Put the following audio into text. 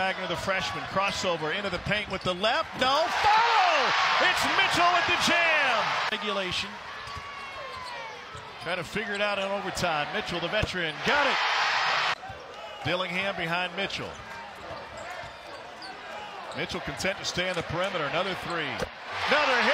Wagner, the freshman, crossover into the paint with the left. No, follow! It's Mitchell at the jam. Regulation. Trying to figure it out in overtime. Mitchell, the veteran, got it. Dillingham behind Mitchell. Mitchell content to stay on the perimeter. Another three. Another hit.